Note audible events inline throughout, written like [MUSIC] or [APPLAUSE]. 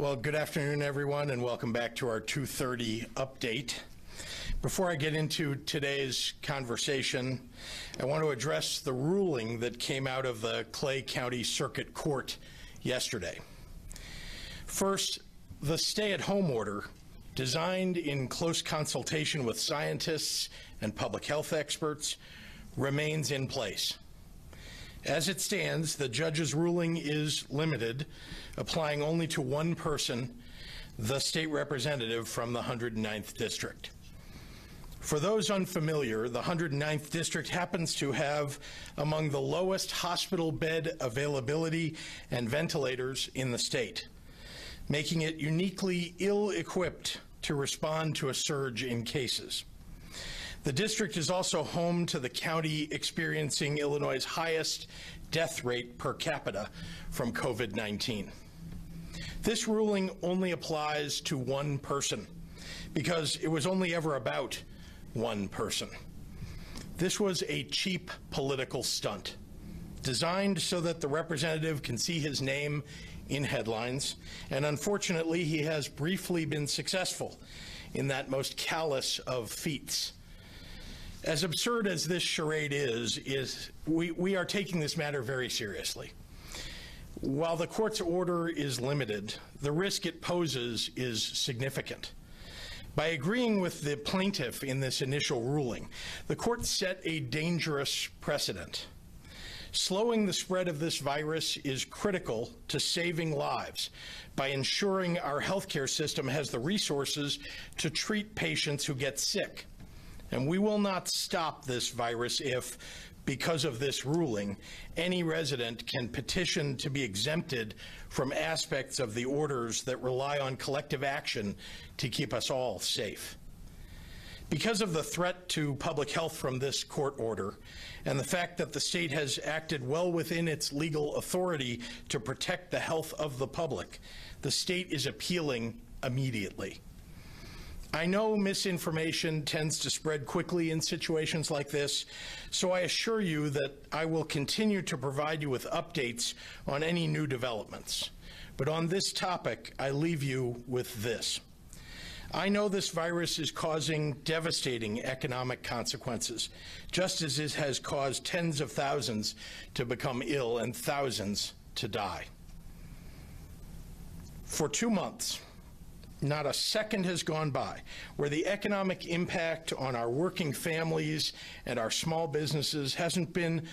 Well, good afternoon, everyone, and welcome back to our 2:30 update. Before I get into today's conversation, I want to address the ruling that came out of the Clay County Circuit Court yesterday. First, the stay-at-home order, designed in close consultation with scientists and public health experts, remains in place. As it stands, the judge's ruling is limited, applying only to one person, the state representative from the 109th District. For those unfamiliar, the 109th District happens to have among the lowest hospital bed availability and ventilators in the state, making it uniquely ill-equipped to respond to a surge in cases. The district is also home to the county experiencing Illinois' highest death rate per capita from COVID-19. This ruling only applies to one person because it was only ever about one person. This was a cheap political stunt designed so that the representative can see his name in headlines, and unfortunately, he has briefly been successful in that most callous of feats as absurd as this charade is, is we, we are taking this matter very seriously. While the court's order is limited, the risk it poses is significant. By agreeing with the plaintiff in this initial ruling, the court set a dangerous precedent. Slowing the spread of this virus is critical to saving lives by ensuring our healthcare system has the resources to treat patients who get sick. And we will not stop this virus if, because of this ruling, any resident can petition to be exempted from aspects of the orders that rely on collective action to keep us all safe. Because of the threat to public health from this court order and the fact that the state has acted well within its legal authority to protect the health of the public, the state is appealing immediately. I know misinformation tends to spread quickly in situations like this, so I assure you that I will continue to provide you with updates on any new developments. But on this topic, I leave you with this. I know this virus is causing devastating economic consequences, just as it has caused tens of thousands to become ill and thousands to die. For two months, not a second has gone by where the economic impact on our working families and our small businesses hasn't been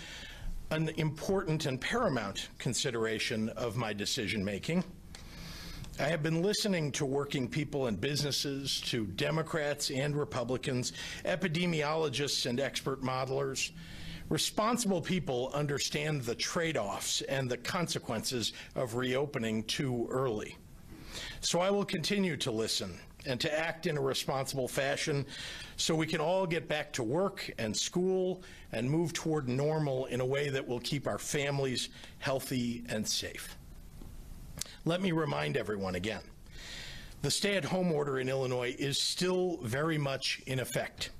an important and paramount consideration of my decision making. I have been listening to working people and businesses, to Democrats and Republicans, epidemiologists and expert modelers. Responsible people understand the trade offs and the consequences of reopening too early. So I will continue to listen and to act in a responsible fashion so we can all get back to work and school and move toward normal in a way that will keep our families healthy and safe. Let me remind everyone again, the stay-at-home order in Illinois is still very much in effect.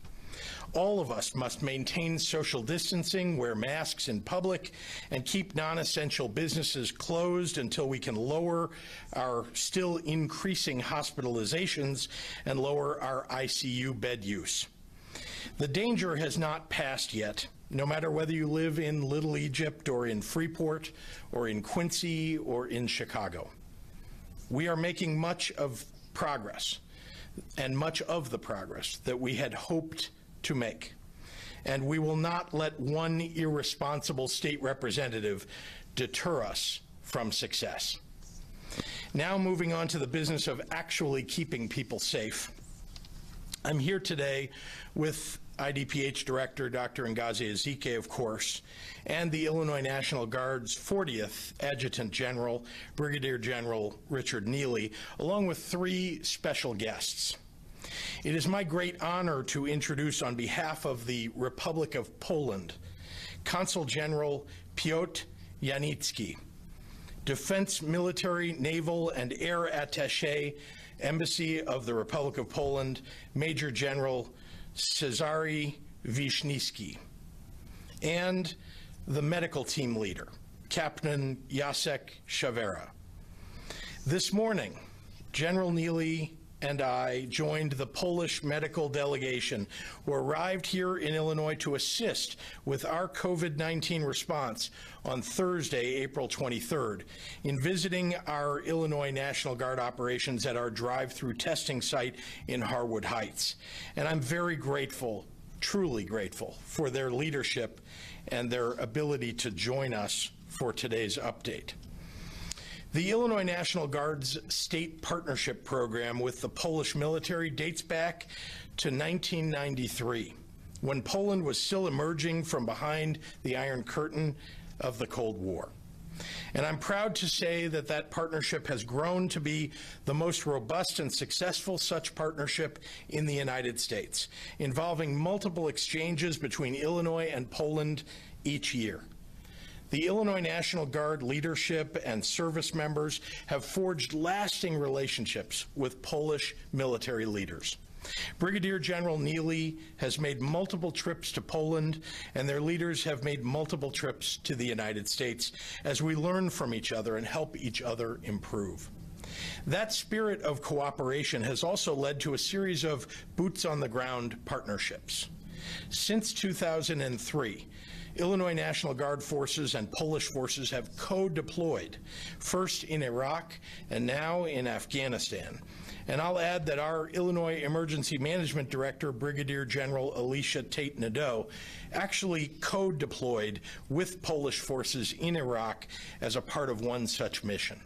All of us must maintain social distancing, wear masks in public, and keep non-essential businesses closed until we can lower our still increasing hospitalizations and lower our ICU bed use. The danger has not passed yet, no matter whether you live in Little Egypt or in Freeport or in Quincy or in Chicago. We are making much of progress and much of the progress that we had hoped to make. And we will not let one irresponsible state representative deter us from success. Now moving on to the business of actually keeping people safe. I'm here today with IDPH Director Dr. Ngozi Ezike, of course, and the Illinois National Guard's 40th Adjutant General, Brigadier General Richard Neely, along with three special guests. It is my great honor to introduce on behalf of the Republic of Poland, Consul General Piotr Janicki, Defense Military, Naval, and Air Attaché, Embassy of the Republic of Poland, Major General Cezary Wisniewski, and the medical team leader, Captain Jacek Szawera. This morning, General Neely and I joined the Polish medical delegation who arrived here in Illinois to assist with our COVID 19 response on Thursday, April 23rd, in visiting our Illinois National Guard operations at our drive through testing site in Harwood Heights. And I'm very grateful, truly grateful, for their leadership and their ability to join us for today's update. The Illinois National Guard's state partnership program with the Polish military dates back to 1993, when Poland was still emerging from behind the Iron Curtain of the Cold War. And I'm proud to say that that partnership has grown to be the most robust and successful such partnership in the United States, involving multiple exchanges between Illinois and Poland each year. The Illinois National Guard leadership and service members have forged lasting relationships with Polish military leaders. Brigadier General Neely has made multiple trips to Poland, and their leaders have made multiple trips to the United States as we learn from each other and help each other improve. That spirit of cooperation has also led to a series of boots on the ground partnerships. Since 2003, Illinois National Guard forces and Polish forces have co-deployed, first in Iraq and now in Afghanistan. And I'll add that our Illinois Emergency Management Director, Brigadier General Alicia Tate Nadeau, actually co-deployed with Polish forces in Iraq as a part of one such mission.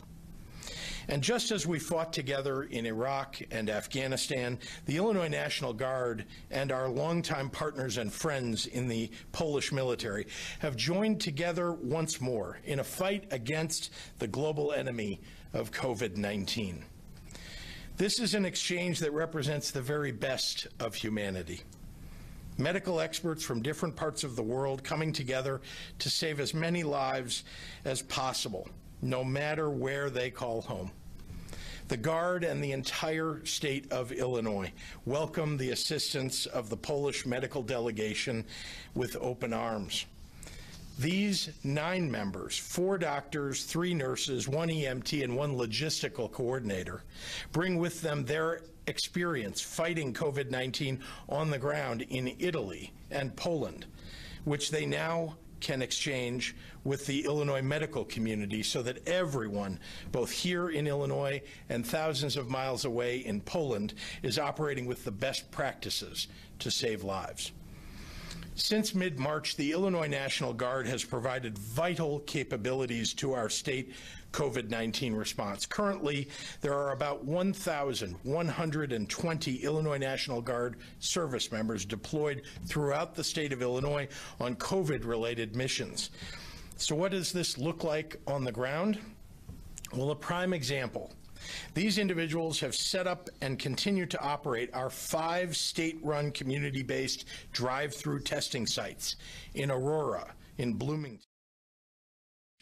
And just as we fought together in Iraq and Afghanistan, the Illinois National Guard and our longtime partners and friends in the Polish military have joined together once more in a fight against the global enemy of COVID 19. This is an exchange that represents the very best of humanity. Medical experts from different parts of the world coming together to save as many lives as possible no matter where they call home. The Guard and the entire state of Illinois welcome the assistance of the Polish medical delegation with open arms. These nine members, four doctors, three nurses, one EMT, and one logistical coordinator, bring with them their experience fighting COVID 19 on the ground in Italy and Poland, which they now can exchange with the Illinois medical community so that everyone, both here in Illinois and thousands of miles away in Poland, is operating with the best practices to save lives. Since mid March, the Illinois National Guard has provided vital capabilities to our state COVID 19 response. Currently, there are about 1,120 Illinois National Guard service members deployed throughout the state of Illinois on COVID related missions. So, what does this look like on the ground? Well, a prime example these individuals have set up and continue to operate our five state-run community-based drive-through testing sites in Aurora, in Bloomington,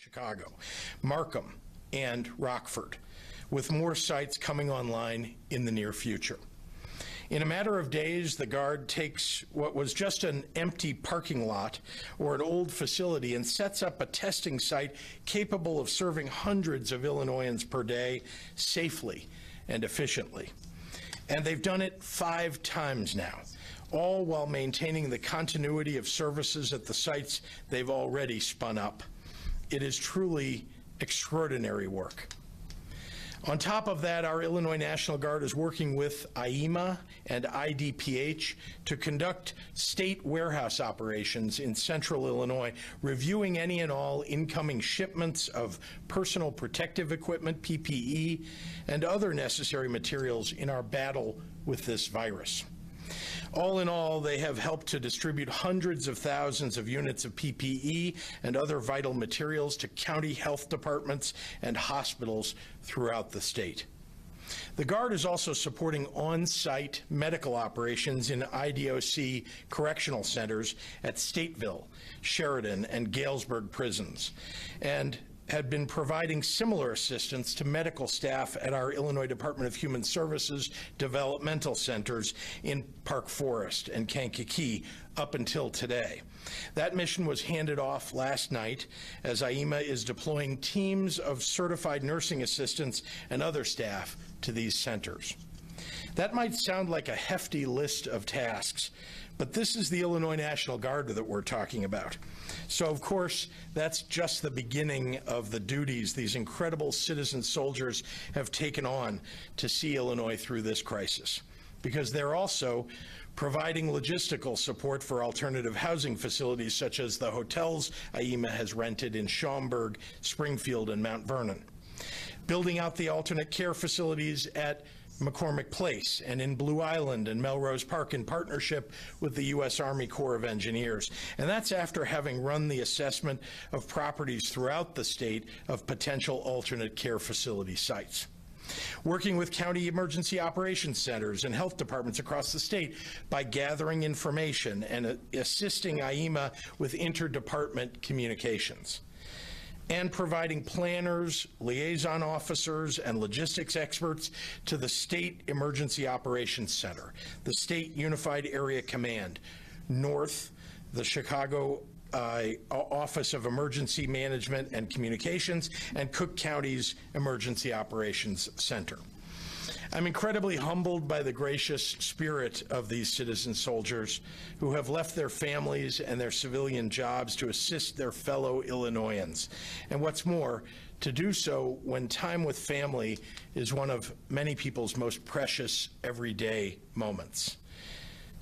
Chicago, Markham, and Rockford, with more sites coming online in the near future. In a matter of days, the Guard takes what was just an empty parking lot or an old facility and sets up a testing site capable of serving hundreds of Illinoisans per day safely and efficiently. And they've done it five times now, all while maintaining the continuity of services at the sites they've already spun up. It is truly extraordinary work. On top of that, our Illinois National Guard is working with IEMA and IDPH to conduct state warehouse operations in central Illinois, reviewing any and all incoming shipments of personal protective equipment, PPE, and other necessary materials in our battle with this virus. All in all, they have helped to distribute hundreds of thousands of units of PPE and other vital materials to county health departments and hospitals throughout the state. The Guard is also supporting on-site medical operations in IDOC correctional centers at Stateville, Sheridan, and Galesburg prisons, and had been providing similar assistance to medical staff at our Illinois Department of Human Services developmental centers in Park Forest and Kankakee up until today. That mission was handed off last night as IEMA is deploying teams of certified nursing assistants and other staff to these centers. That might sound like a hefty list of tasks, but this is the Illinois National Guard that we're talking about. So, of course, that's just the beginning of the duties these incredible citizen soldiers have taken on to see Illinois through this crisis. Because they're also providing logistical support for alternative housing facilities such as the hotels IEMA has rented in Schaumburg, Springfield, and Mount Vernon. Building out the alternate care facilities at McCormick Place and in Blue Island and Melrose Park in partnership with the U.S. Army Corps of Engineers. And that's after having run the assessment of properties throughout the state of potential alternate care facility sites. Working with county emergency operations centers and health departments across the state by gathering information and assisting IEMA with interdepartment communications and providing planners, liaison officers, and logistics experts to the State Emergency Operations Center, the State Unified Area Command, North, the Chicago uh, Office of Emergency Management and Communications, and Cook County's Emergency Operations Center. I'm incredibly humbled by the gracious spirit of these citizen soldiers who have left their families and their civilian jobs to assist their fellow Illinoisans. And what's more, to do so when time with family is one of many people's most precious everyday moments.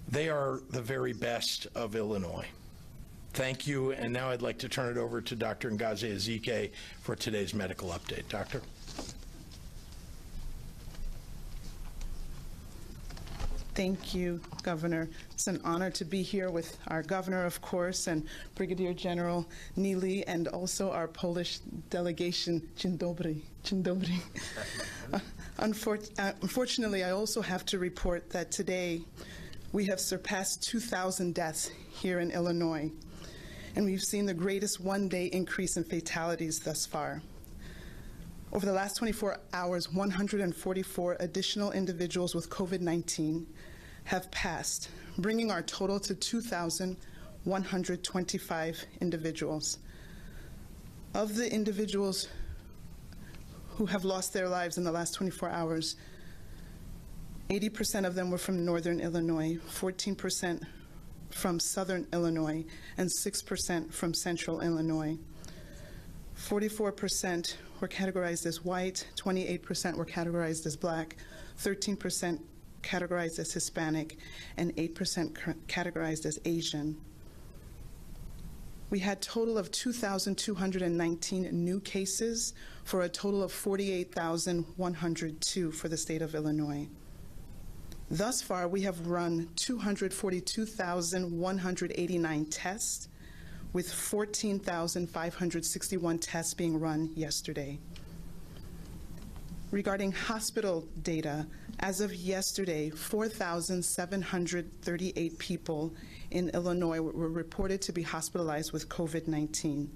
They are the very best of Illinois. Thank you, and now I'd like to turn it over to Dr. Ngozi Ezike for today's medical update. Doctor? Thank you, Governor. It's an honor to be here with our governor, of course, and Brigadier General Neely, and also our Polish delegation, Dzień dobry. [LAUGHS] Uh, unfortunately, I also have to report that today we have surpassed 2,000 deaths here in Illinois, and we've seen the greatest one-day increase in fatalities thus far. Over the last 24 hours, 144 additional individuals with COVID 19 have passed, bringing our total to 2,125 individuals. Of the individuals who have lost their lives in the last 24 hours, 80% of them were from northern Illinois, 14% from southern Illinois, and 6% from central Illinois. 44% were categorized as white, 28% were categorized as black, 13% categorized as Hispanic, and 8% categorized as Asian. We had total of 2,219 new cases for a total of 48,102 for the state of Illinois. Thus far, we have run 242,189 tests with 14,561 tests being run yesterday. Regarding hospital data, as of yesterday, 4,738 people in Illinois were reported to be hospitalized with COVID 19.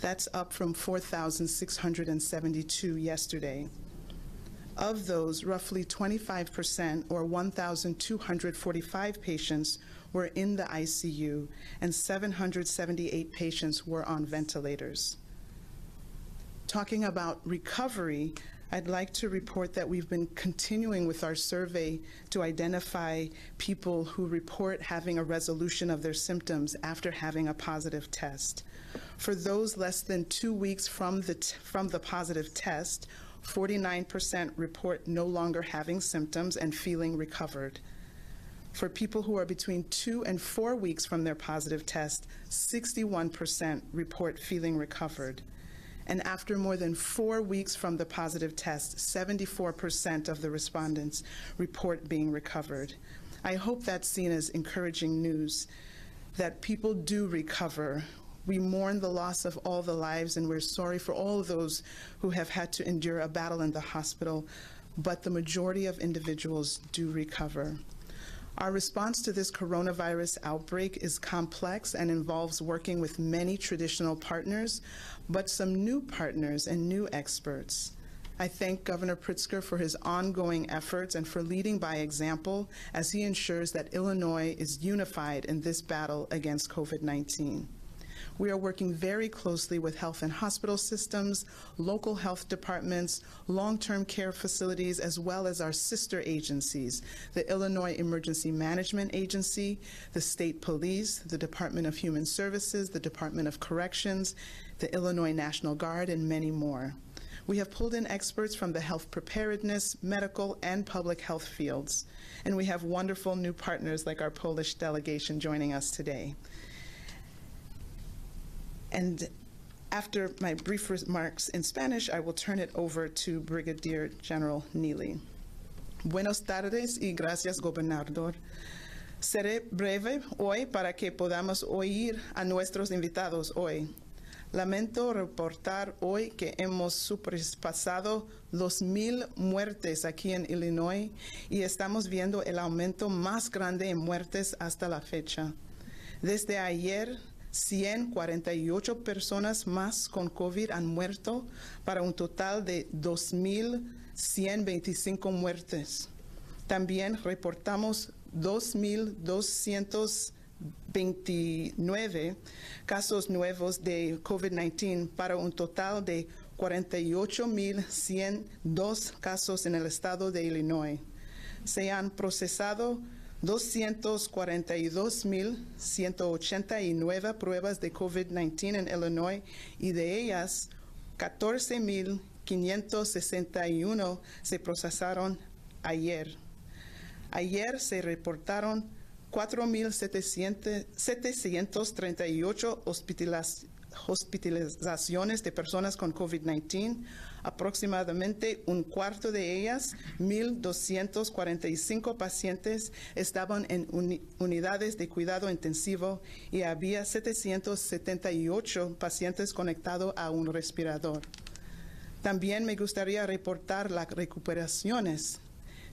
That's up from 4,672 yesterday. Of those, roughly 25%, or 1,245 patients, were in the ICU, and 778 patients were on ventilators. Talking about recovery, I'd like to report that we've been continuing with our survey to identify people who report having a resolution of their symptoms after having a positive test. For those less than two weeks from the, from the positive test, 49% report no longer having symptoms and feeling recovered. For people who are between two and four weeks from their positive test, 61% report feeling recovered. And after more than four weeks from the positive test, 74% of the respondents report being recovered. I hope that's seen as encouraging news that people do recover. We mourn the loss of all the lives, and we're sorry for all of those who have had to endure a battle in the hospital, but the majority of individuals do recover. Our response to this coronavirus outbreak is complex and involves working with many traditional partners, but some new partners and new experts. I thank Governor Pritzker for his ongoing efforts and for leading by example as he ensures that Illinois is unified in this battle against COVID 19. We are working very closely with health and hospital systems, local health departments, long term care facilities, as well as our sister agencies the Illinois Emergency Management Agency, the State Police, the Department of Human Services, the Department of Corrections, the Illinois National Guard, and many more. We have pulled in experts from the health preparedness, medical, and public health fields. And we have wonderful new partners like our Polish delegation joining us today. And after my brief remarks in Spanish, I will turn it over to Brigadier General Neely. Buenos tardes y gracias, gobernador. Seré breve hoy para que podamos oír a nuestros invitados hoy. Lamento reportar hoy que hemos superpasado los mil muertes aquí en Illinois y estamos viendo el aumento más grande en muertes hasta la fecha. Desde ayer, 148 personas más con COVID han muerto para un total de 2.125 muertes. También reportamos 2.229 casos nuevos de COVID-19 para un total de 48.102 casos en el estado de Illinois. Se han procesado 242.189 pruebas de COVID-19 en Illinois y de ellas 14.561 se procesaron ayer. Ayer se reportaron 4.738 hospitalizaciones de personas con COVID-19. Aproximadamente un cuarto de ellas, 1.245 pacientes, estaban en uni unidades de cuidado intensivo y había 778 pacientes conectados a un respirador. También me gustaría reportar las recuperaciones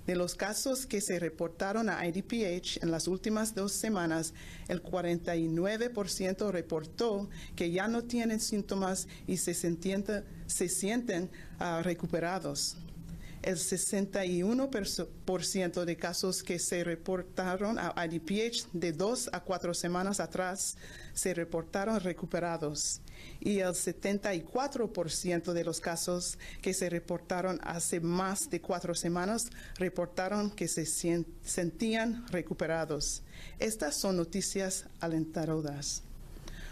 de los casos que se reportaron a IDPH en las últimas dos semanas, el 49% reportó que ya no tienen síntomas y se, sienten, se sienten uh, recuperados. El 61% de casos que se reportaron a IDPH de dos a cuatro semanas atrás se reportaron recuperados y el 74% de los casos que se reportaron hace más de cuatro semanas reportaron que se sentían recuperados. Estas son noticias alentadoras.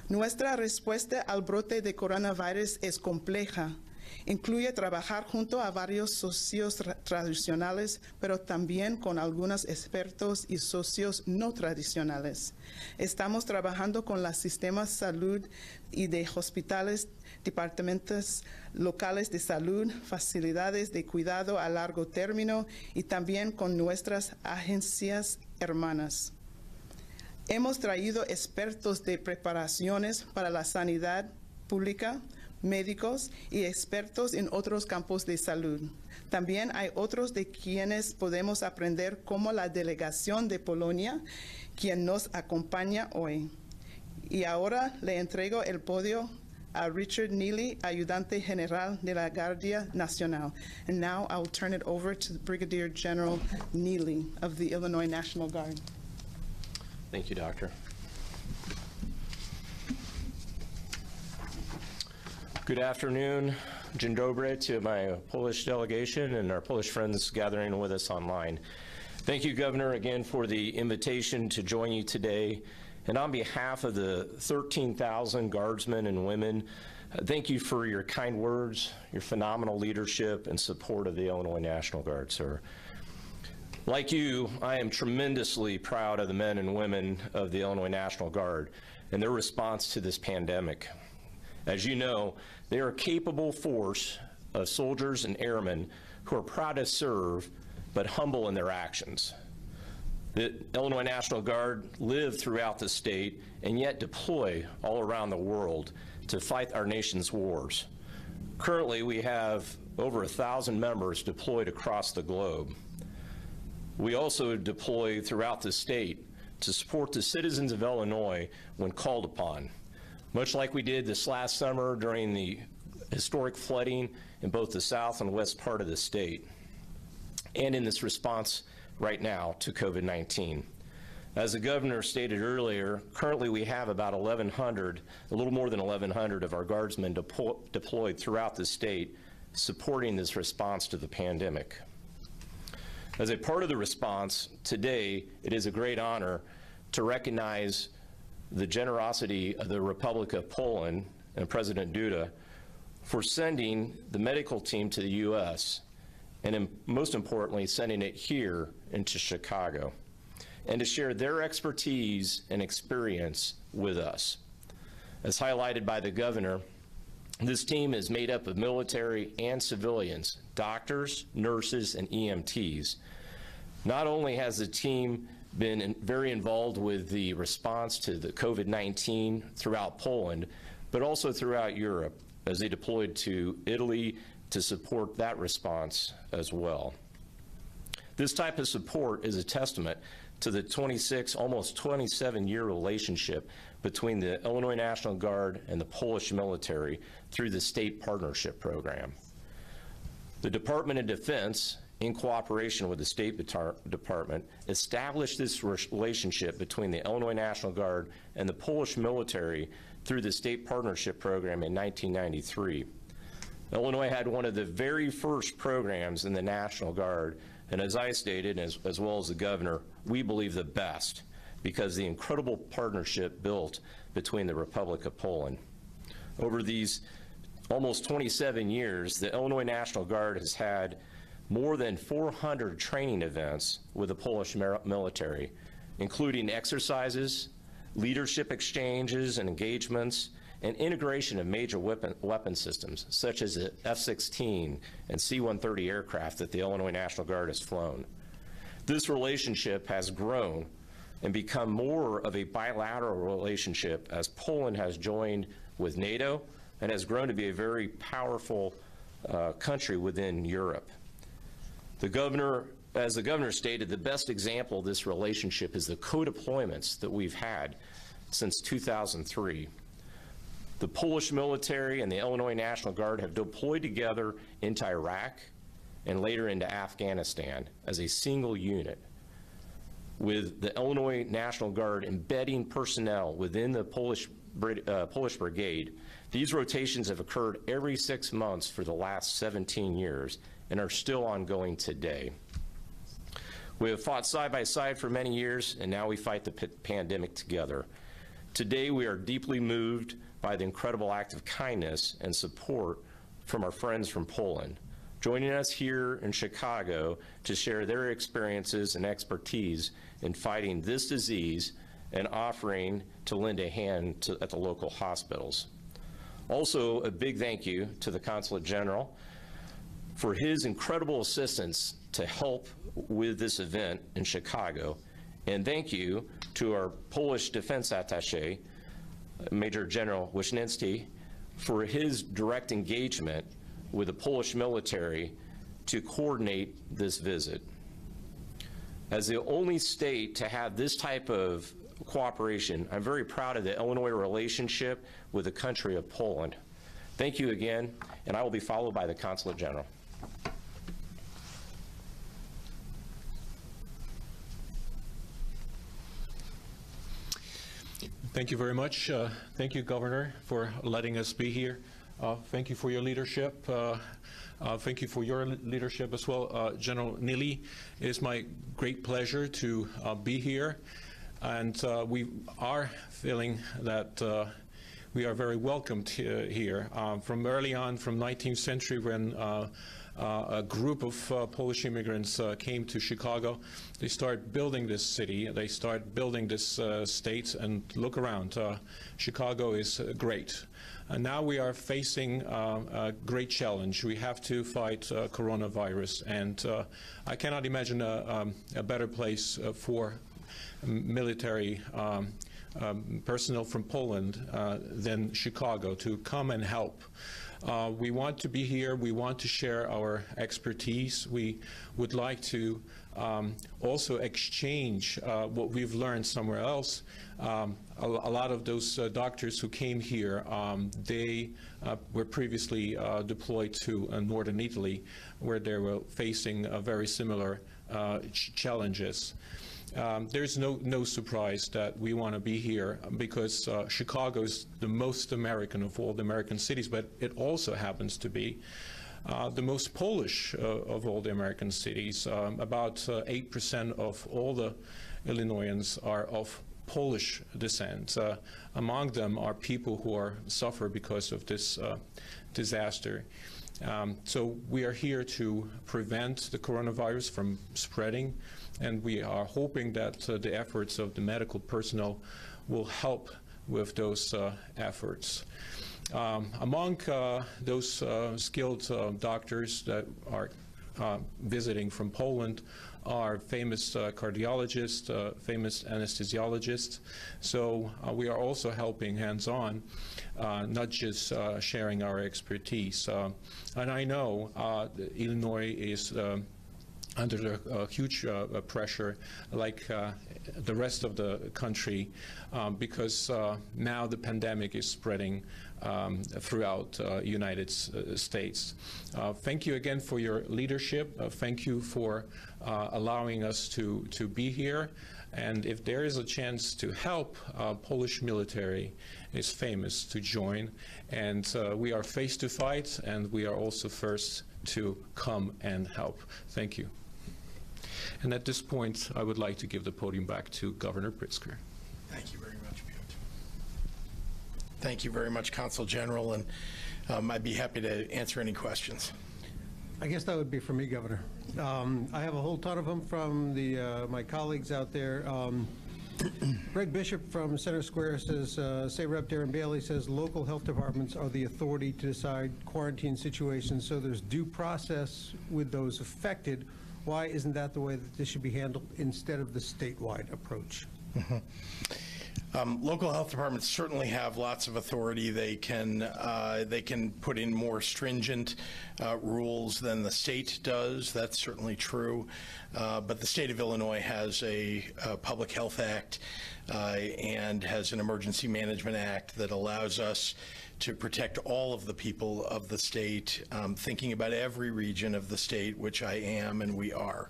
Nuestra respuesta al brote de coronavirus es compleja Incluye trabajar junto a varios socios tra tradicionales, pero también con algunos expertos y socios no tradicionales. Estamos trabajando con los sistemas de salud y de hospitales, departamentos locales de salud, facilidades de cuidado a largo término y también con nuestras agencias hermanas. Hemos traído expertos de preparaciones para la sanidad pública, médicos y expertos en otros campos de salud. También hay otros de quienes podemos aprender como la delegación de Polonia, quien nos acompaña hoy. Y ahora le entrego el podio a Richard Neely, ayudante general de la Guardia Nacional. And now I will turn it over to Brigadier General Neely of the Illinois National Guard. Thank you, Doctor. Good afternoon, Dzień dobry to my Polish delegation and our Polish friends gathering with us online. Thank you, Governor, again for the invitation to join you today. And on behalf of the 13,000 guardsmen and women, thank you for your kind words, your phenomenal leadership and support of the Illinois National Guard, sir. Like you, I am tremendously proud of the men and women of the Illinois National Guard and their response to this pandemic. As you know, they are a capable force of soldiers and airmen who are proud to serve, but humble in their actions. The Illinois National Guard live throughout the state and yet deploy all around the world to fight our nation's wars. Currently, we have over a thousand members deployed across the globe. We also deploy throughout the state to support the citizens of Illinois when called upon, much like we did this last summer during the historic flooding in both the south and west part of the state, and in this response right now to COVID-19. As the governor stated earlier, currently we have about 1,100, a little more than 1,100 of our guardsmen deployed throughout the state supporting this response to the pandemic. As a part of the response, today it is a great honor to recognize the generosity of the Republic of Poland and President Duda for sending the medical team to the U.S. and im- most importantly, sending it here into Chicago and to share their expertise and experience with us. As highlighted by the governor, this team is made up of military and civilians, doctors, nurses, and EMTs. Not only has the team been in- very involved with the response to the COVID-19 throughout Poland, but also throughout Europe as they deployed to Italy to support that response as well. This type of support is a testament to the 26, almost 27-year relationship between the Illinois National Guard and the Polish military through the State Partnership Program. The Department of Defense, in cooperation with the State Department, established this relationship between the Illinois National Guard and the Polish military through the State Partnership Program in 1993. Illinois had one of the very first programs in the National Guard, and as I stated, as, as well as the governor, we believe the best because the incredible partnership built between the Republic of Poland. Over these almost 27 years, the Illinois National Guard has had more than 400 training events with the Polish military, including exercises, leadership exchanges and engagements, and integration of major weapon, weapon systems, such as the F-16 and C-130 aircraft that the Illinois National Guard has flown. This relationship has grown and become more of a bilateral relationship as Poland has joined with NATO and has grown to be a very powerful uh, country within Europe. The governor, as the governor stated, the best example of this relationship is the co-deployments that we've had since 2003. The Polish military and the Illinois National Guard have deployed together into Iraq and later into Afghanistan as a single unit, with the Illinois National Guard embedding personnel within the Polish, uh, Polish Brigade. These rotations have occurred every six months for the last 17 years and are still ongoing today. We have fought side by side for many years, and now we fight the pandemic together. Today, we are deeply moved by the incredible act of kindness and support from our friends from Poland, joining us here in Chicago to share their experiences and expertise in fighting this disease and offering to lend a hand to, at the local hospitals. Also, a big thank you to the Consulate General for his incredible assistance to help with this event in Chicago. And thank you to our Polish Defense Attaché, Major General Wisniewski, for his direct engagement with the Polish military to coordinate this visit. As the only state to have this type of cooperation, I'm very proud of the Illinois relationship with the country of Poland. Thank you again, and I will be followed by the Consulate General. Thank you very much. Uh, Thank you, Governor, for letting us be here. Uh, Thank you for your leadership. Uh, uh, Thank you for your leadership as well. Uh, General Neely, it is my great pleasure to uh, be here. And uh, we are feeling that uh, we are very welcomed he- here. Um, From early on, from 19th century, when uh, uh, a group of uh, Polish immigrants uh, came to Chicago. They start building this city. They start building this uh, state. And look around, uh, Chicago is uh, great. And now we are facing uh, a great challenge. We have to fight uh, coronavirus, and uh, I cannot imagine a, um, a better place uh, for military um, um, personnel from Poland uh, than Chicago to come and help. Uh, we want to be here. We want to share our expertise. We would like to um, also exchange uh, what we've learned somewhere else. Um, a, a lot of those uh, doctors who came here, um, they uh, were previously uh, deployed to uh, northern Italy, where they were facing very similar ch- challenges. Um, there's no, no surprise that we want to be here because uh, Chicago is the most American of all the American cities, but it also happens to be uh, the most Polish uh, of all the American cities. Um, about uh, 8% of all the Illinoisans are of Polish descent. Uh, among them are people who are suffer because of this uh, disaster. Um, so we are here to prevent the coronavirus from spreading, and we are hoping that uh, the efforts of the medical personnel will help with those uh, efforts. Um, among uh, those skilled doctors that are uh, visiting from Poland are famous uh, cardiologists, uh, famous anesthesiologists. So we are also helping hands-on, not just sharing our expertise. And I know Illinois is under uh, huge uh, uh, pressure, like uh, the rest of the country, um, because uh, now the pandemic is spreading um, throughout uh, United States. Thank you again for your leadership. Thank you for allowing us to to be here. And if there is a chance to help, Polish military is famous to join. And we are face to fight, and we are also first to come and help. Thank you. And at this point, I would like to give the podium back to Governor Pritzker. Thank you very much, Bute. Thank you very much, Consul General, and um, I'd be happy to answer any questions. I guess that would be for me, Governor. Um, I have a whole ton of them from the, uh, my colleagues out there. Um, [CLEARS THROAT] Greg Bishop from Center Square says, uh, State Rep Darren Bailey says local health departments are the authority to decide quarantine situations, so there's due process with those affected. Why isn't that the way that this should be handled instead of the statewide approach? Um, Local health departments certainly have lots of authority. They can, uh, they can put in more stringent uh, rules than the state does. That's certainly true. Uh, But the state of Illinois has a uh, Public Health Act uh, and has an Emergency Management Act that allows us to protect all of the people of the state, um, thinking about every region of the state, which I am and we are.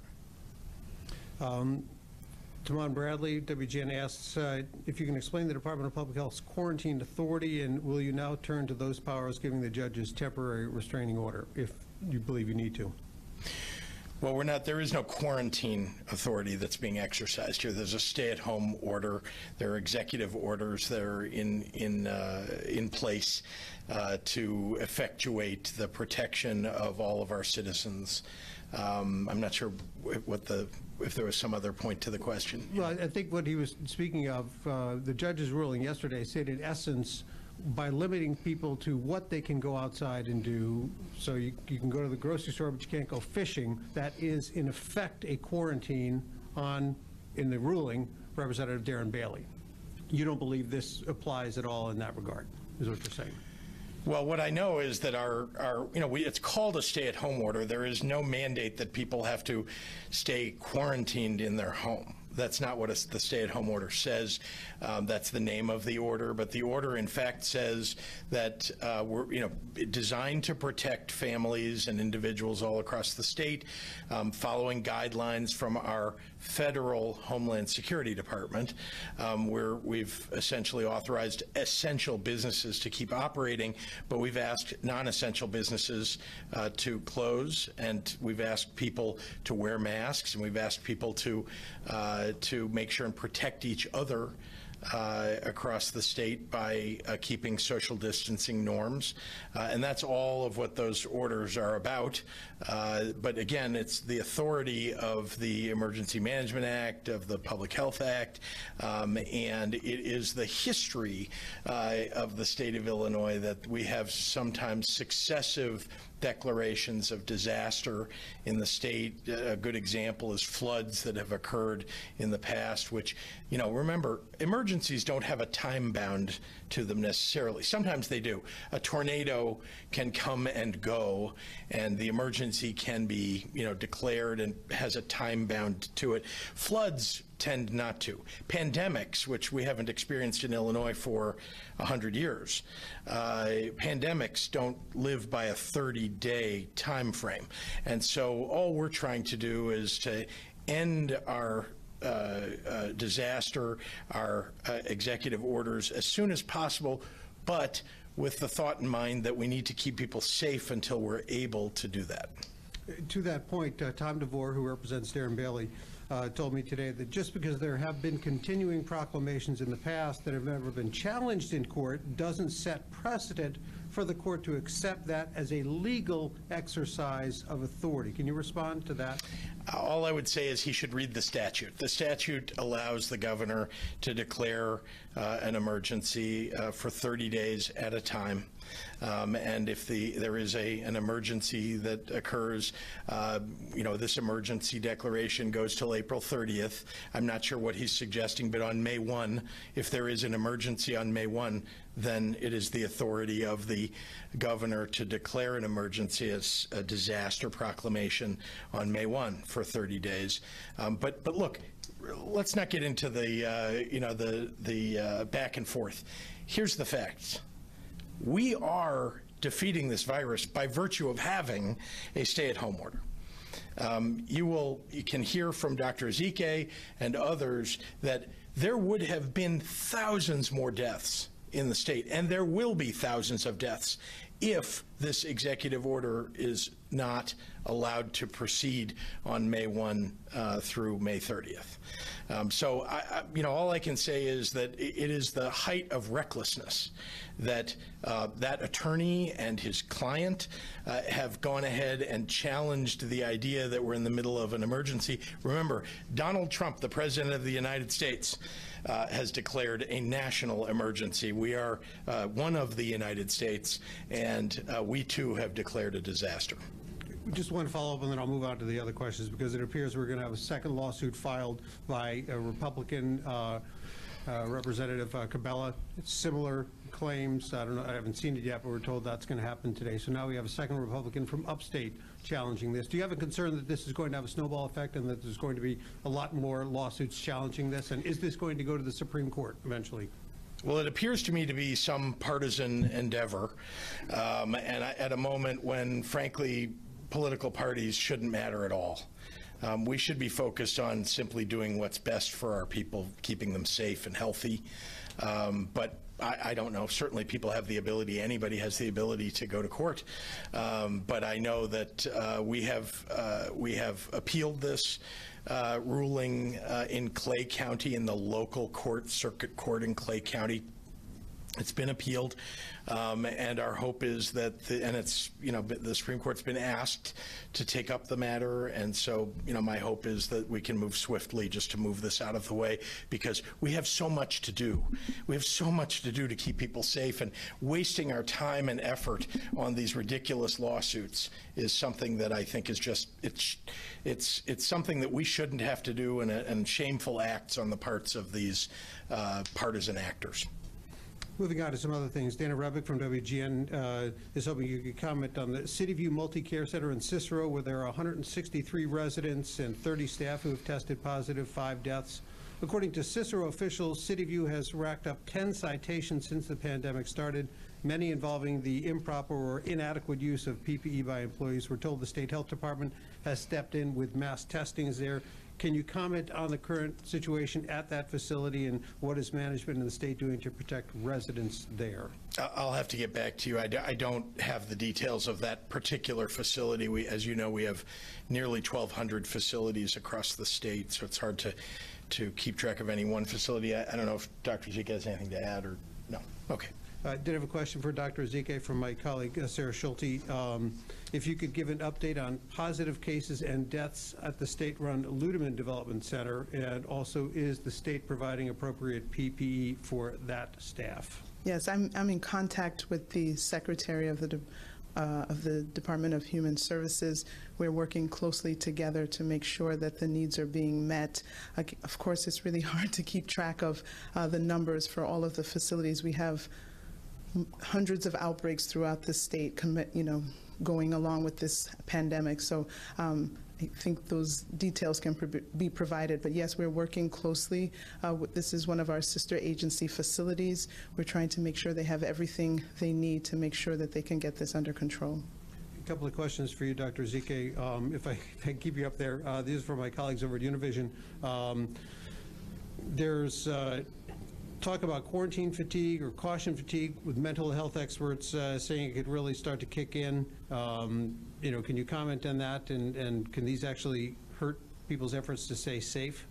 Tahman Bradley, WGN asks uh, if you can explain the Department of Public Health's quarantine authority, and will you now turn to those powers giving the judges temporary restraining order, if you believe you need to? Well, we're not, there is no quarantine authority that's being exercised here. There's a stay-at-home order. There are executive orders that are in, in, uh, in place uh, to effectuate the protection of all of our citizens. Um, I'm not sure what the, if there was some other point to the question. Well, I I think what he was speaking of, uh, the judge's ruling yesterday said in essence, by limiting people to what they can go outside and do, so you you can go to the grocery store, but you can't go fishing, that is in effect a quarantine on, in the ruling, Representative Darren Bailey. You don't believe this applies at all in that regard, is what you're saying? Well, what I know is that our, our you know, we, it's called a stay-at-home order. There is no mandate that people have to stay quarantined in their home. That's not what a, the stay-at-home order says. Um, that's the name of the order, but the order, in fact, says that uh, we're, you know, designed to protect families and individuals all across the state, um, following guidelines from our federal Homeland Security Department, um, where we've essentially authorized essential businesses to keep operating, but we've asked non-essential businesses uh, to close, and we've asked people to wear masks, and we've asked people to uh, to make sure and protect each other uh, across the state by uh, keeping social distancing norms. Uh, And that's all of what those orders are about. Uh, But again, it's the authority of the Emergency Management Act, of the Public Health Act, um, and it is the history uh, of the state of Illinois that we have sometimes successive declarations of disaster in the state. A good example is floods that have occurred in the past, which, you know, remember, emergencies don't have a time bound to them necessarily. Sometimes they do. A tornado can come and go, and the emergency can be, you know, declared and has a time bound to it. Floods tend not to. Pandemics, which we haven't experienced in Illinois for 100 years, uh, pandemics don't live by a 30-day time frame. And so all we're trying to do is to end our uh, uh, disaster, our uh, executive orders as soon as possible, but with the thought in mind that we need to keep people safe until we're able to do that. To that point, uh, Tom DeVore, who represents Darren Bailey, uh, told me today that just because there have been continuing proclamations in the past that have never been challenged in court doesn't set precedent for the court to accept that as a legal exercise of authority. Can you respond to that? All I would say is he should read the statute. The statute allows the governor to declare uh, an emergency uh, for 30 days at a time. Um, and if the there is a an emergency that occurs, uh, you know, this emergency declaration goes till April 30th. I'm not sure what he's suggesting, but on May 1, if there is an emergency on May 1, then it is the authority of the governor to declare an emergency as a disaster proclamation on May 1 for 30 days. Um, but but look, let's not get into the uh, you know the the uh, back and forth. Here's the facts. We are defeating this virus by virtue of having a stay-at-home order. Um, you will you can hear from Dr. Ezike and others that there would have been thousands more deaths in the state, and there will be thousands of deaths if this executive order is not allowed to proceed on May 1 uh, through May 30th. Um, so, I, I, you know, all I can say is that it is the height of recklessness that uh, that attorney and his client uh, have gone ahead and challenged the idea that we're in the middle of an emergency. Remember, Donald Trump, the President of the United States, uh, has declared a national emergency. We are uh, one of the United States, and uh, we too have declared a disaster. Just one follow-up, and then I'll move on to the other questions, because it appears we're going to have a second lawsuit filed by a Republican uh, uh, Representative uh, Cabello. It's similar claims. I don't know, I haven't seen it yet, but we're told that's going to happen today. So now we have a second Republican from upstate challenging this. Do you have a concern that this is going to have a snowball effect and that there's going to be a lot more lawsuits challenging this? And is this going to go to the Supreme Court eventually? Well, it appears to me to be some partisan endeavor, um, and I, at a moment when, frankly, political parties shouldn't matter at all. Um, we should be focused on simply doing what's best for our people, keeping them safe and healthy. Um, but I, I, don't know. Certainly, people have the ability. Anybody has the ability to go to court. Um, but I know that uh, we have uh, we have appealed this. Uh, ruling uh, in Clay County in the local court, circuit court in Clay County. It's been appealed, um, and our hope is that, the, and it's, you know, the Supreme Court's been asked to take up the matter, and so, you know, my hope is that we can move swiftly just to move this out of the way, because we have so much to do. We have so much to do to keep people safe, and wasting our time and effort on these ridiculous lawsuits is something that I think is just, it's, it's, it's something that we shouldn't have to do, and, and shameful acts on the parts of these uh, partisan actors. Moving on to some other things, Dana Rebik from WGN uh, is hoping you could comment on the City View Multi-Care Center in Cicero, where there are 163 residents and 30 staff who have tested positive, five deaths. According to Cicero officials, City View has racked up 10 citations since the pandemic started, many involving the improper or inadequate use of PPE by employees. We're told the State Health Department has stepped in with mass testings there. Can you comment on the current situation at that facility and what is management and the state doing to protect residents there? I'll have to get back to you. I, I don't have the details of that particular facility. We, as you know, we have nearly 1,200 facilities across the state, so it's hard to, to keep track of any one facility. I, I don't know if Dr. Ezike has anything to add or no. Okay. I did have a question for Dr. Ezike from my colleague uh, Sarah Schulte. Um, if you could give an update on positive cases and deaths at the state-run Ludeman Development Center, and also is the state providing appropriate PPE for that staff? Yes, I'm, I'm in contact with the Secretary of the uh, of the Department of Human Services. We're working closely together to make sure that the needs are being met. Ag- Of course, it's really [LAUGHS] hard to keep track of uh, the numbers for all of the facilities. We have hundreds of outbreaks throughout the state, commit, you know, going along with this pandemic. So um, I think those details can be provided. But yes, we're working closely. Uh, with- This is one of our sister agency facilities. We're trying to make sure they have everything they need to make sure that they can get this under control. A couple of questions for you, Dr. Ezike, um, if I if [LAUGHS] I can keep you up there. Uh, These are for my colleagues over at Univision. Um, There's uh, talk about quarantine fatigue or caution fatigue with mental health experts uh, saying it could really start to kick in. Um, You know, can you comment on that, and and can these actually hurt people's efforts to stay safe?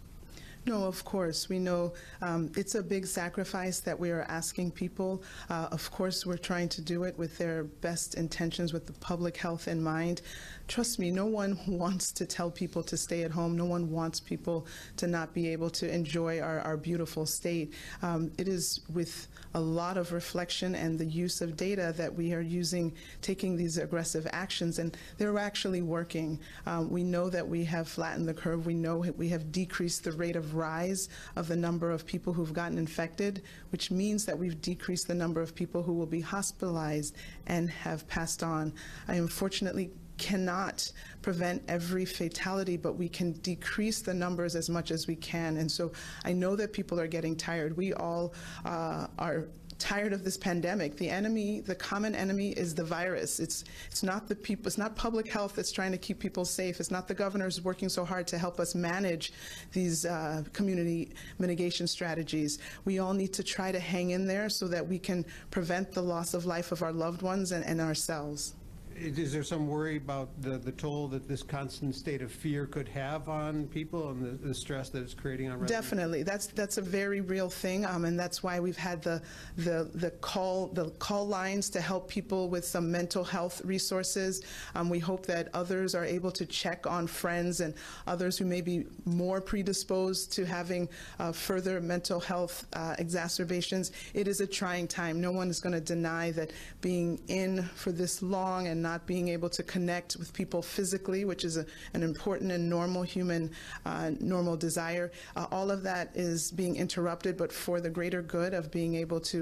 No, of course. We know um, it's a big sacrifice that we are asking people. Uh, of course, we're trying to do it with their best intentions, with the public health in mind. Trust me, no one [LAUGHS] wants to tell people to stay at home. No one wants people to not be able to enjoy our, our beautiful state. Um, it is with a lot of reflection and the use of data that we are using, taking these aggressive actions, and they're actually working. Um, we know that we have flattened the curve. We know we have decreased the rate of rise of the number of people who've gotten infected, which means that we've decreased the number of people who will be hospitalized and have passed on. I unfortunately cannot prevent every fatality, but we can decrease the numbers as much as we can. And so I know that people are getting tired. We all uh, are tired of this pandemic. The enemy, the common enemy is the virus. It's it's not the people, it's not public health that's trying to keep people safe. It's not the governors working so hard to help us manage these uh, community mitigation strategies. We all need to try to hang in there so that we can prevent the loss of life of our loved ones and, and ourselves. Is there some worry about the, the toll that this constant state of fear could have on people and the, the stress that it's creating on residents? Definitely, that's that's a very real thing, um, and that's why we've had the the the call the call lines to help people with some mental health resources. Um, we hope that others are able to check on friends and others who may be more predisposed to having uh, further mental health uh, exacerbations. It is a trying time. No one is going to deny that being in for this long and not being able to connect with people physically, which is a, an important and normal human uh, normal desire. Uh, all of that is being interrupted, but for the greater good of being able to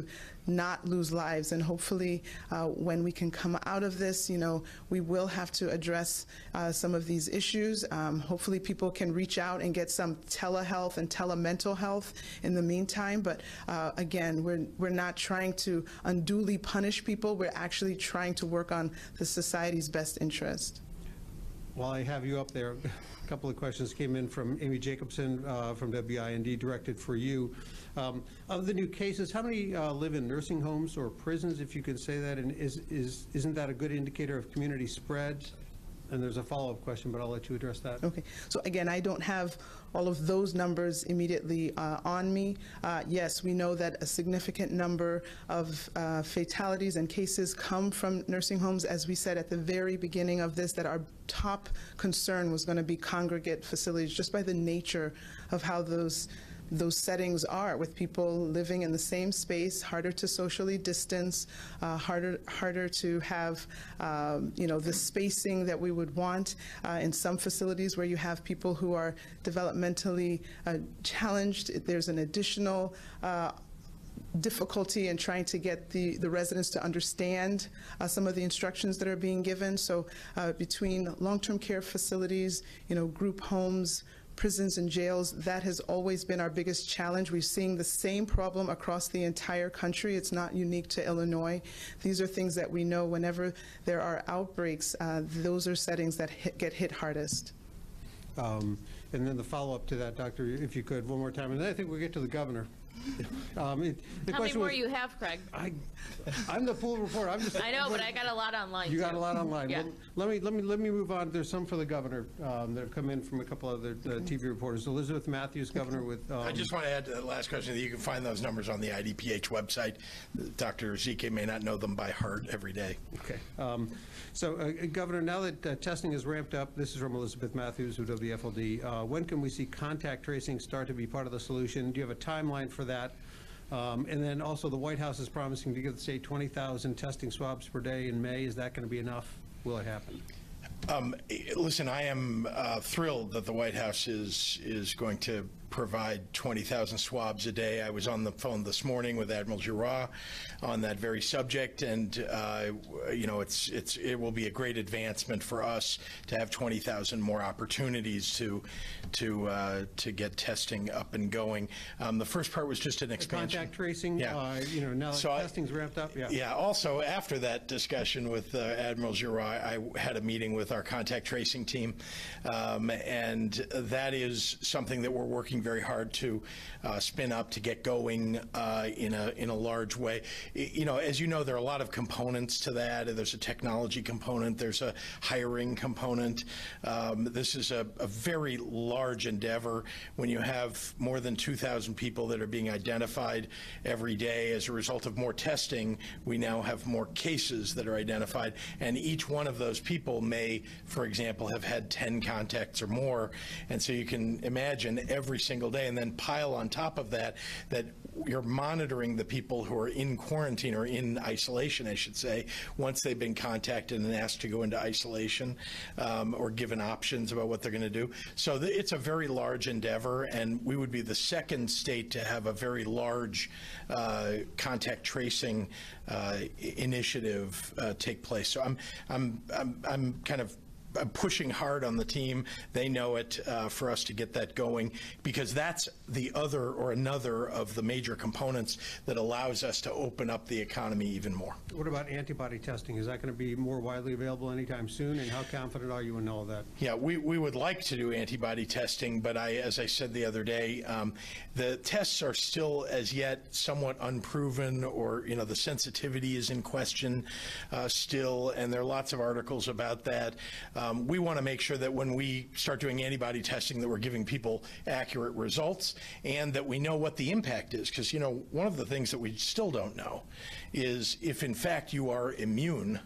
not lose lives. And hopefully, uh, when we can come out of this, you know, we will have to address uh, some of these issues. Um, hopefully, people can reach out and get some telehealth and telemental health in the meantime. But uh, again, we're, we're not trying to unduly punish people. We're actually trying to work on the society's best interest. While I have you up there, a couple of questions came in from Amy Jacobson uh, from WIND, directed for you. Um, Of the new cases, how many uh, live in nursing homes or prisons, if you can say that? And is, is, isn't that a good indicator of community spread? And there's a follow-up question, but I'll let you address that. Okay, so again, I don't have all of those numbers immediately uh, on me. Uh, Yes, we know that a significant number of uh, fatalities and cases come from nursing homes. As we said at the very beginning of this, that our top concern was going to be congregate facilities, just by the nature of how those those settings are with people living in the same space, harder to socially distance, uh, harder harder to have um, you know the spacing that we would want uh, in some facilities where you have people who are developmentally uh, challenged. There's an additional uh, difficulty in trying to get the, the residents to understand uh, some of the instructions that are being given. So uh, between long-term care facilities, you know, group homes, prisons and jails, that has always been our biggest challenge. We're seeing the same problem across the entire country. It's not unique to Illinois. These are things that we know whenever there are outbreaks, uh, those are settings that hit, get hit hardest. Um, And then the follow-up to that, Doctor, if you could, one more time, and then I think we'll get to the governor. [LAUGHS] Um, it- the How many question more was- you have, Craig? I, I'm the full reporter, I'm just. I know, but I got a lot online, You got a too. lot online. Yeah. Well, Let me, let me, let me move on. There's some for the governor um, that have come in from a couple other uh, TV reporters. Elizabeth Matthews, governor with. I um, just want to add to the last question that you can find those numbers on the IDPH website. Dr. Ezike may not know them by heart every day. Okay. Um, So, uh, Governor, now that uh, testing is ramped up, this is from Elizabeth Matthews with WFLD, uh, when can we see contact tracing start to be part of the solution? Do you have a timeline for that? Um, And then also, the White House is promising to give the state 20,000 testing swabs per day in May. Is that going to be enough? Will it happen? Um, Listen, I am uh, thrilled that the White House is, is going to provide 20,000 swabs a day. I was on the phone this morning with Admiral Giroir on that very subject, and, uh, you know, it's, it's, it will be a great advancement for us to have 20,000 more opportunities to, to, uh, to get testing up and going. Um, The first part was just an expansion. Contact tracing, Yeah. uh, you know, now So that I- testing's ramped up, yeah. Yeah, also, after that discussion with uh, Admiral Giroir, I had a meeting with our contact tracing team, um, and that is something that we're working very hard to uh, spin up, to get going uh, in a, in a large way. You know, as you know, there are a lot of components to that. There's a technology component, there's a hiring component. Um, This is a, a very large endeavor. When you have more than 2,000 people that are being identified every day as a result of more testing, we now have more cases that are identified, and each one of those people may, for example, have had 10 contacts or more, and so you can imagine every single day, and then pile on top of that, that you're monitoring the people who are in quarantine or in isolation, I should say, once they've been contacted and asked to go into isolation um, or given options about what they're going to do. So it's a very large endeavor, and we would be the second state to have a very large uh, contact tracing uh, initiative uh, take place. So I'm, I'm, I'm, I'm kind of pushing hard on the team. They know it uh, for us to get that going because that's the other or another of the major components that allows us to open up the economy even more. What about antibody testing? Is that going to be more widely available anytime soon? And how confident are you in all that? Yeah, we, we would like to do antibody testing, but I, as I said the other day, um, the tests are still as yet somewhat unproven or, you know, the sensitivity is in question uh, still, and there are lots of articles about that. Um, we want to make sure that when we start doing antibody testing, that we're giving people accurate results and that we know what the impact is. Because, you know, one of the things that we still don't know is if in fact you are immune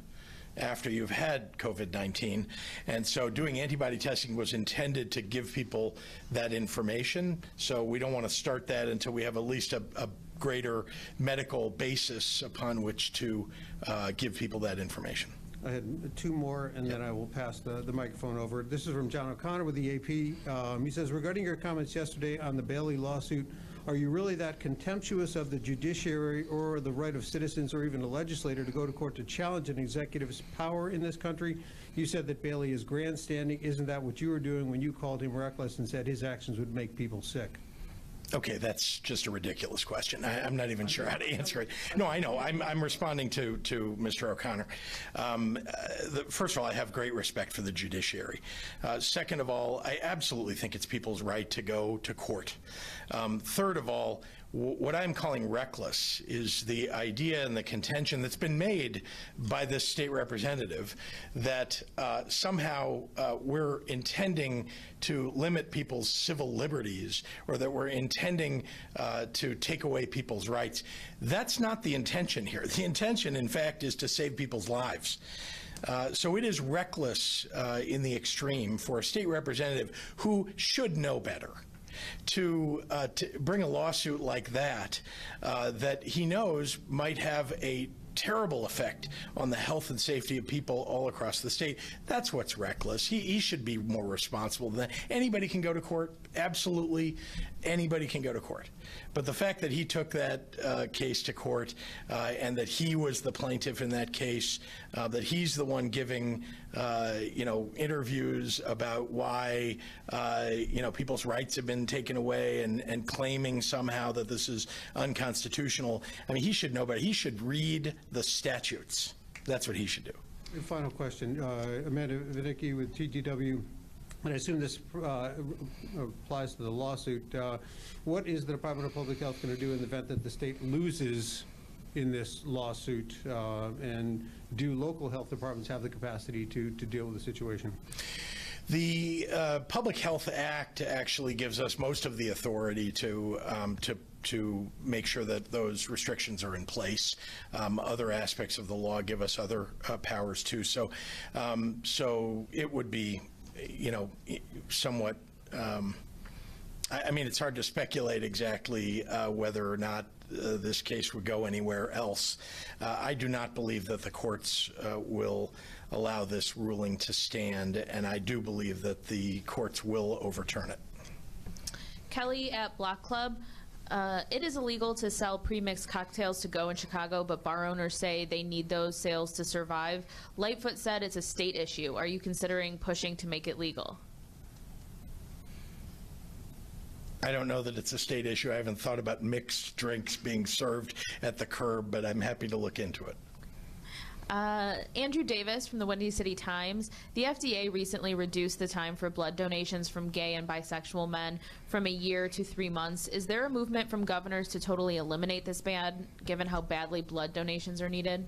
after you've had COVID-19. And so doing antibody testing was intended to give people that information. So we don't want to start that until we have at least a, a greater medical basis upon which to uh, give people that information. I had two more, and then I will pass the, the microphone over. This is from John O'Connor with the AP. Um, He says, regarding your comments yesterday on the Bailey lawsuit, are you really that contemptuous of the judiciary or the right of citizens or even a legislator to go to court to challenge an executive's power in this country? You said that Bailey is grandstanding. Isn't that what you were doing when you called him reckless and said his actions would make people sick? Okay, that's just a ridiculous question. I, I'm not even sure how to answer it. No, I know. I'm, I'm responding to, to Mr. O'Connor. Um, uh, the, first of all, I have great respect for the judiciary. Uh, second of all, I absolutely think it's people's right to go to court. Um, third of all, what I'm calling reckless is the idea and the contention that's been made by this state representative that uh, somehow uh, we're intending to limit people's civil liberties or that we're intending uh, to take away people's rights. That's not the intention here. The intention, in fact, is to save people's lives. Uh, so it is reckless uh, in the extreme for a state representative who should know better to, uh, to bring a lawsuit like that, uh, that he knows might have a terrible effect on the health and safety of people all across the state. That's what's reckless. He, he should be more responsible than that. Anybody can go to court. Absolutely, anybody can go to court. But the fact that he took that uh, case to court uh, and that he was the plaintiff in that case, uh, that he's the one giving, uh, you know, interviews about why, uh, you know, people's rights have been taken away and, and claiming somehow that this is unconstitutional. I mean, he should know better. He should read the statutes. That's what he should do. Final question. Uh, Amanda Vinicki with TGW, and I assume this uh, applies to the lawsuit. Uh, What is the Department of Public Health going to do in the event that the state loses in this lawsuit? Uh, And do local health departments have the capacity to, to deal with the situation? The uh, Public Health Act actually gives us most of the authority to, um, to, to make sure that those restrictions are in place. Um, Other aspects of the law give us other uh, powers too. So, um, so it would be, you know, somewhat, um, I, I mean, it's hard to speculate exactly uh, whether or not uh, this case would go anywhere else. Uh, I do not believe that the courts uh, will allow this ruling to stand, and I do believe that the courts will overturn it. Kelly at Block Club. Uh, it is illegal to sell pre-mixed cocktails to go in Chicago, but bar owners say they need those sales to survive. Lightfoot said it's a state issue. Are you considering pushing to make it legal? I don't know that it's a state issue. I haven't thought about mixed drinks being served at the curb, but I'm happy to look into it. Uh, Andrew Davis from the Windy City Times. The FDA recently reduced the time for blood donations from gay and bisexual men from a year to three months. Is there a movement from governors to totally eliminate this ban, given how badly blood donations are needed?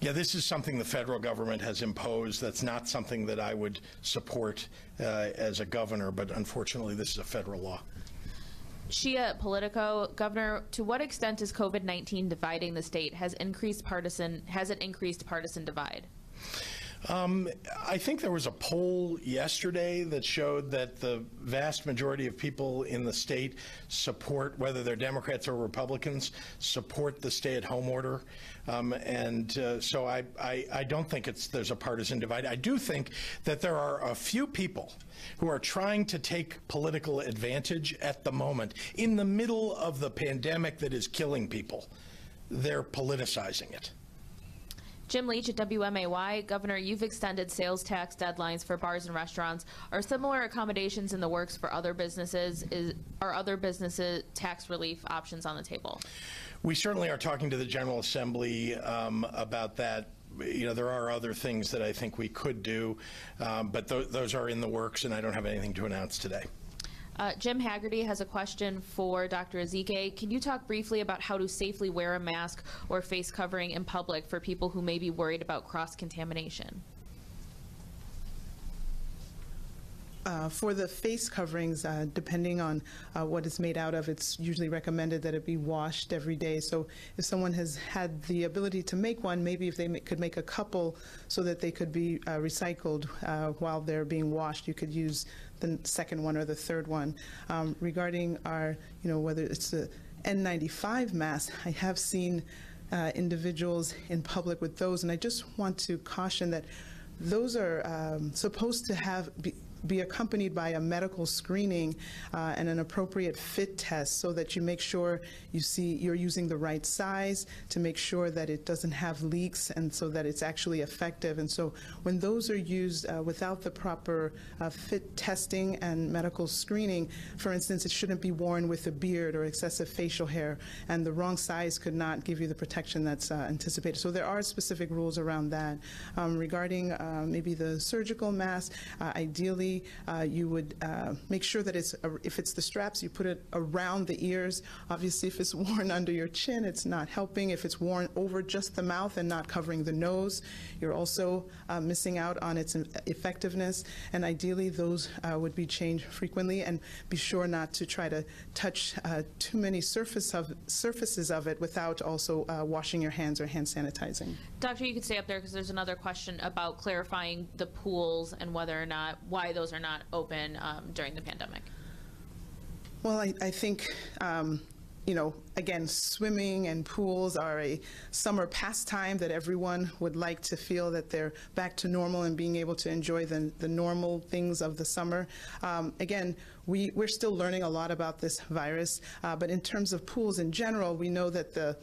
Yeah, this is something the federal government has imposed. That's not something that I would support uh, as a governor, but unfortunately, this is a federal law. Shia Politico, Governor, to what extent is COVID-19 dividing the state? Has increased partisan has it increased partisan divide? Um, I think there was a poll yesterday that showed that the vast majority of people in the state support, whether they're Democrats or Republicans, support the stay-at-home order. Um, and uh, so I, I, I don't think it's there's a partisan divide. I do think that there are a few people who are trying to take political advantage at the moment in the middle of the pandemic that is killing people. They're politicizing it. Jim Leach at WMAY, Governor, you've extended sales tax deadlines for bars and restaurants. Are similar accommodations in the works for other businesses? Is, are other businesses tax relief options on the table? We certainly are talking to the General Assembly um, about that. You know, there are other things that I think we could do, um, but th those are in the works, and I don't have anything to announce today. Uh, Jim Haggerty has a question for Dr. Ezike. Can you talk briefly about how to safely wear a mask or face covering in public for people who may be worried about cross contamination? Uh, For the face coverings, uh, depending on uh, what it's made out of, it's usually recommended that it be washed every day. So if someone has had the ability to make one, maybe if they ma- could make a couple so that they could be uh, recycled uh, while they're being washed, you could use the second one or the third one. Um, Regarding our, you know, whether it's a N95 mask, I have seen uh, individuals in public with those, and I just want to caution that those are um, supposed to have, be be accompanied by a medical screening uh, and an appropriate fit test so that you make sure you see you're using the right size to make sure that it doesn't have leaks and so that it's actually effective. And so when those are used uh, without the proper uh, fit testing and medical screening, for instance, it shouldn't be worn with a beard or excessive facial hair, and the wrong size could not give you the protection that's uh, anticipated. So there are specific rules around that. Um, regarding uh, maybe the surgical mask, uh, uh, you would uh, make sure that it's, uh, if it's the straps, you put it around the ears. Obviously, if it's [LAUGHS] worn under your chin, it's not helping. If it's worn over just the mouth and not covering the nose, you're also uh, missing out on its effectiveness. And ideally, those uh, would be changed frequently. And be sure not to try to touch uh, too many surface of, surfaces of it without also washing your hands or hand sanitizing. Doctor, you could stay up there because there's another question about clarifying the pools and whether or not, why those are not open um, during the pandemic. Well, I, I think, um, you know, again, swimming and pools are a summer pastime that everyone would like to feel that they're back to normal and being able to enjoy the, the normal things of the summer. Um, again, we, we're still learning a lot about this virus, uh, but in terms of pools in general, we know that the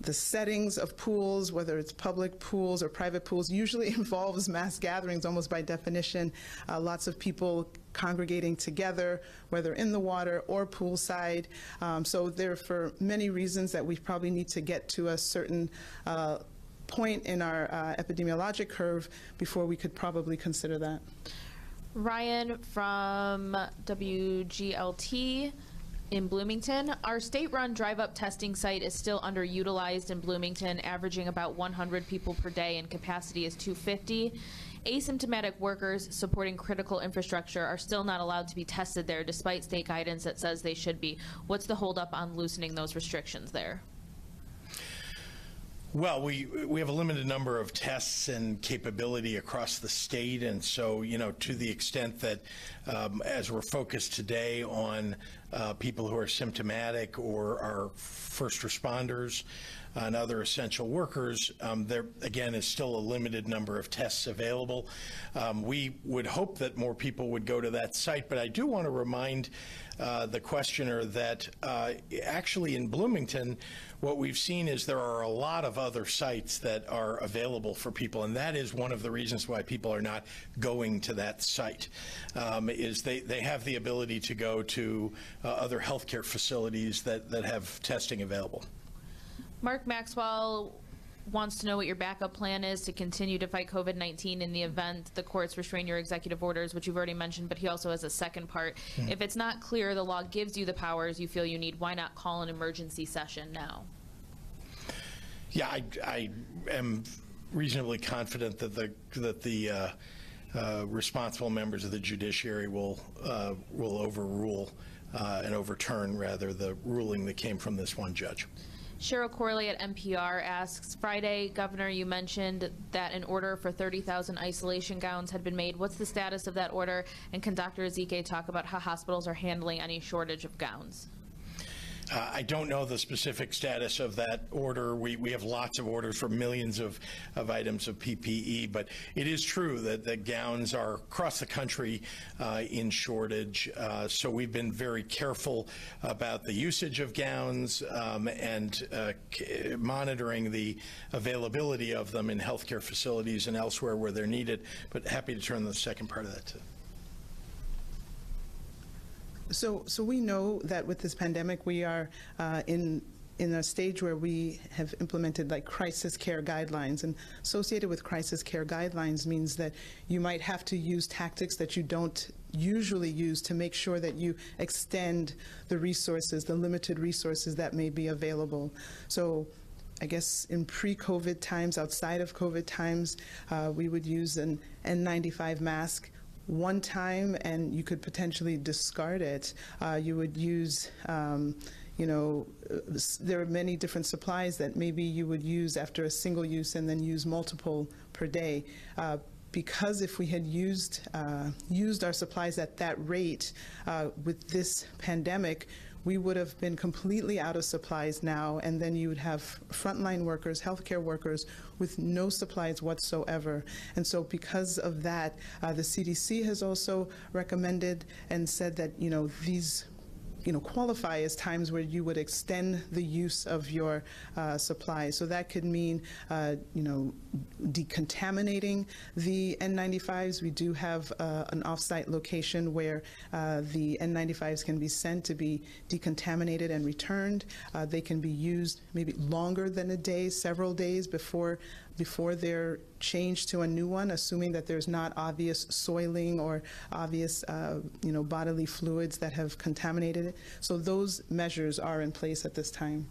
the settings of pools, whether it's public pools or private pools, usually [LAUGHS] involves mass gatherings almost by definition. Uh, lots of people congregating together, whether in the water or poolside. Um, so there are for many reasons that we probably need to get to a certain uh, point in our uh, epidemiologic curve before we could probably consider that. Ryan from WGLT in Bloomington. Our state-run drive-up testing site is still underutilized in Bloomington, averaging about 100 people per day and capacity is 250. Asymptomatic workers supporting critical infrastructure are still not allowed to be tested there despite state guidance that says they should be. What's the holdup on loosening those restrictions there? Well, we, we have a limited number of tests and capability across the state, and so, you know, to the extent that, um, as we're focused today on uh, people who are symptomatic or are first responders and other essential workers, um, there, again, is still a limited number of tests available. Um, We would hope that more people would go to that site, but I do want to remind uh, the questioner that uh, actually in Bloomington, what we've seen is there are a lot of other sites that are available for people, and that is one of the reasons why people are not going to that site, um, is they, they have the ability to go to uh, other healthcare facilities that, that have testing available. Mark Maxwell wants to know what your backup plan is to continue to fight COVID-19 in the event the courts restrain your executive orders, which you've already mentioned, but he also has a second part. If it's not clear the law gives you the powers you feel you need, why not call an emergency session now? Yeah, I, I am reasonably confident that the, that the uh, uh, responsible members of the judiciary will, uh, will overrule uh, and overturn, rather, the ruling that came from this one judge. Cheryl Corley at NPR asks, Friday, Governor, you mentioned that an order for 30,000 isolation gowns had been made. What's the status of that order? And can Dr. Ezike talk about how hospitals are handling any shortage of gowns? Uh, I don't know the specific status of that order. We, we have lots of orders for millions of, of items of PPE, but it is true that the gowns are across the country uh, in shortage. Uh, so we've been very careful about the usage of gowns um, and uh, c- monitoring the availability of them in healthcare facilities and elsewhere where they're needed. But happy to turn the second part of that to. So, so we know that with this pandemic, we are uh, in in a stage where we have implemented like crisis care guidelines, and associated with crisis care guidelines means that you might have to use tactics that you don't usually use to make sure that you extend the resources, the limited resources that may be available. So. I guess in pre-COVID times, outside of COVID times, uh, we would use an N95 mask one time and you could potentially discard it. Uh, you would use, um, you know, there are many different supplies that maybe you would use after a single use and then use multiple per day. Uh, because if we had used uh, used our supplies at that rate uh, with this pandemic, we would have been completely out of supplies now, and then you would have frontline workers, healthcare workers with no supplies whatsoever. And so, because of that, uh, the CDC has also recommended and said that you know these you know, qualify as times where you would extend the use of your uh, supply. So that could mean, uh, you know, decontaminating the N95s. We do have uh, an offsite location where uh, the N95s can be sent to be decontaminated and returned. Uh, they can be used maybe longer than a day, several days before before they're changed to a new one, assuming that there's not obvious soiling or obvious, uh, you know, bodily fluids that have contaminated it. So those measures are in place at this time.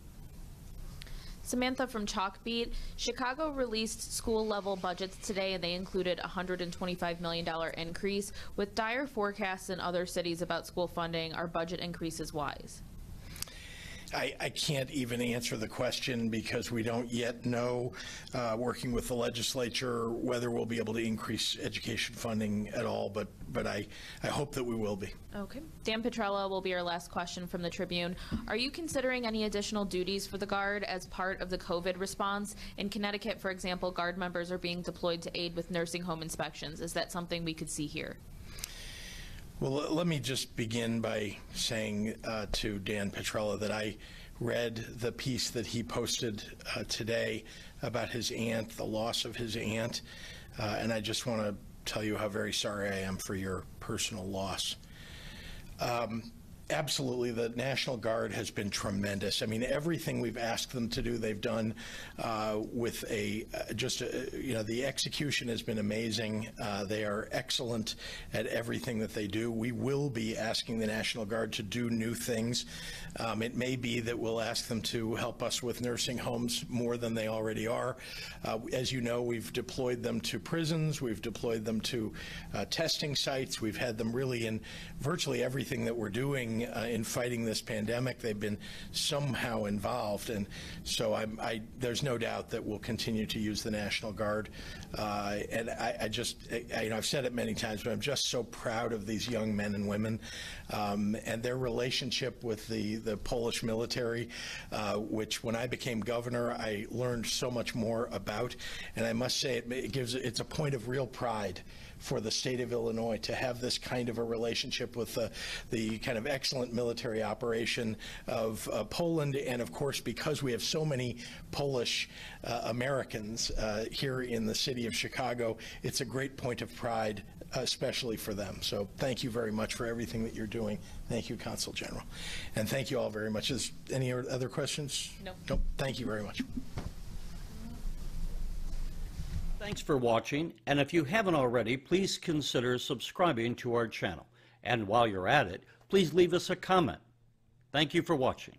Samantha from Chalkbeat. Chicago released school level budgets today and they included a $125 million increase. With dire forecasts in other cities about school funding, are budget increases wise? I, I can't even answer the question because we don't yet know, uh, working with the legislature, whether we'll be able to increase education funding at all, but, but I, I hope that we will be. Okay. Dan Petrella will be our last question from the Tribune. Are you considering any additional duties for the Guard as part of the COVID response? In Connecticut, for example, Guard members are being deployed to aid with nursing home inspections. Is that something we could see here? Well, let me just begin by saying uh, to Dan Petrella that I read the piece that he posted uh, today about his aunt, the loss of his aunt, uh, and I just want to tell you how very sorry I am for your personal loss. Um, Absolutely, the National Guard has been tremendous. I mean, everything we've asked them to do, they've done uh, with a uh, just a, you know the execution has been amazing. Uh, they are excellent at everything that they do. We will be asking the National Guard to do new things. Um, it may be that we'll ask them to help us with nursing homes more than they already are. Uh, as you know, we've deployed them to prisons. We've deployed them to uh, testing sites. We've had them really in virtually everything that we're doing uh, in fighting this pandemic. They've been somehow involved, and so I'm, I, there's no doubt that we'll continue to use the National Guard. Uh, And I, I just, I- you know, I've said it many times, but I'm just so proud of these young men and women um, and their relationship with the, the Polish military, uh, which when I became governor, I learned so much more about. And I must say, it it gives, it's a point of real pride for the state of Illinois to have this kind of a relationship with the, the kind of excellent military operation of uh, Poland. And of course, because we have so many Polish uh, Americans uh, here in the city of Chicago, it's a great point of pride, especially for them. So thank you very much for everything that you're doing. Thank you, Consul General. And thank you all very much. Is any other questions? No. Nope. Thank you very much. Thanks for watching, and if you haven't already, please consider subscribing to our channel. And while you're at it, please leave us a comment. Thank you for watching.